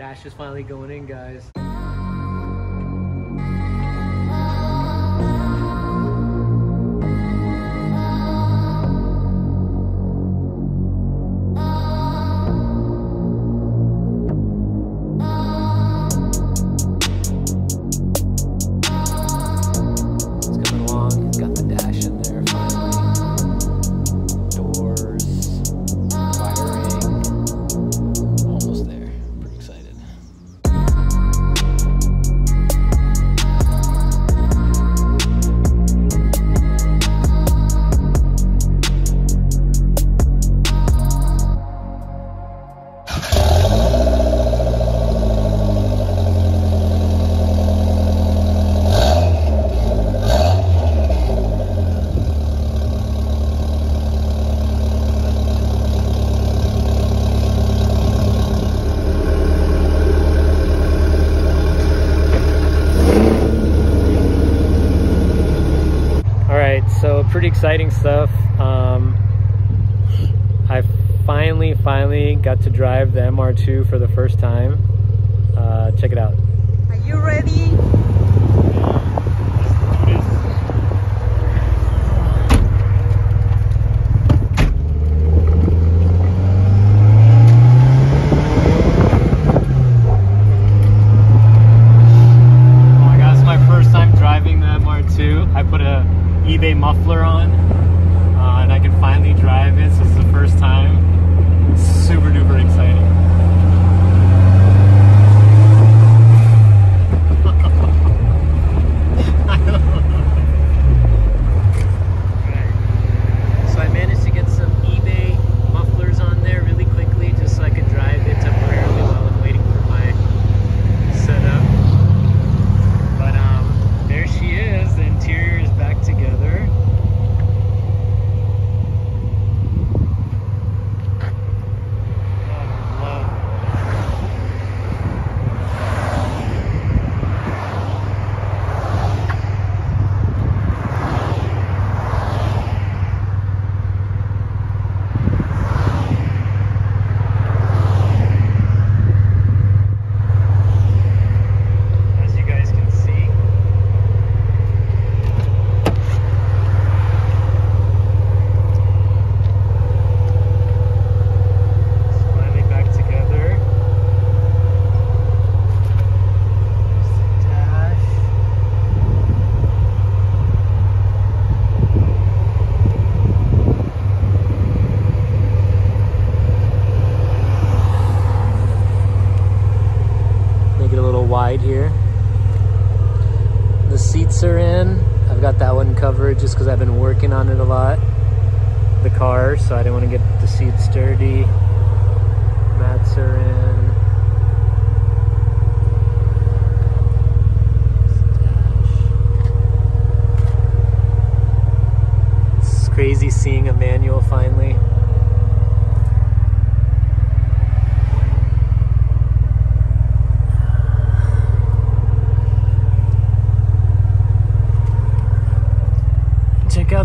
Dash is finally going in, guys. So pretty exciting stuff. Um, I finally, finally got to drive the MR2 for the first time. Uh, check it out. Are you ready? Oh my god, it's my first time driving the MR2. I put a eBay muffler on, uh, and I can finally drive it. So it's the first time. Super duper exciting. So I managed to get some eBay mufflers on there really quickly, just so I could drive it temporarily while I'm waiting for my setup. But um, there she is. The interior is back together. Oh, love. As you guys can see. It's finally back together. There's the dash. Make it here. The seats are in. I've got that one covered just because I've been working on it a lot. The car, so I didn't want to get the seats dirty. Mats are in. It's crazy seeing a manual finally.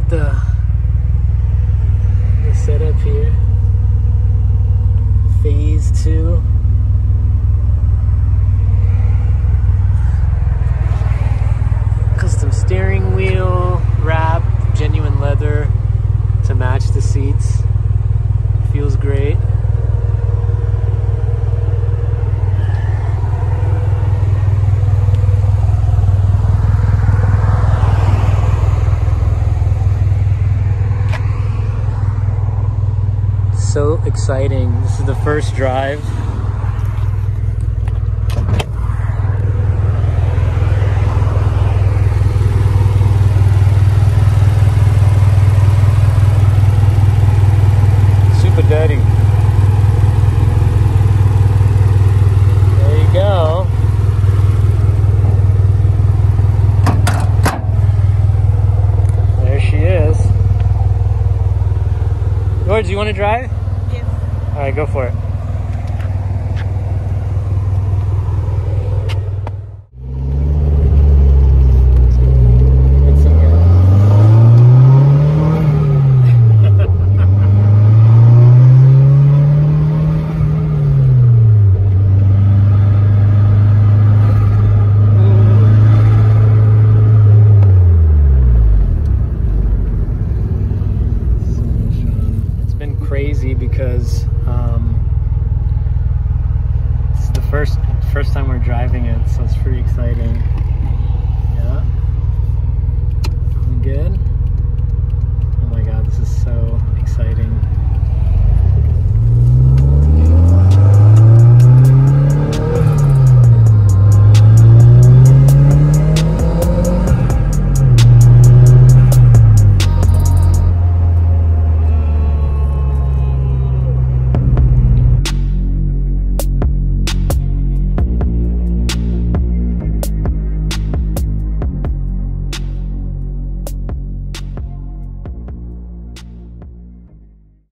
The, the setup here. Phase two. Custom steering wheel, wrap, genuine leather to match the seats. So exciting. This is the first drive. Super dirty. There you go. There she is. George, do you want to drive? All right, go for it. Um, it's the first first time we're driving it, so it's pretty exciting. Yeah. Doing good.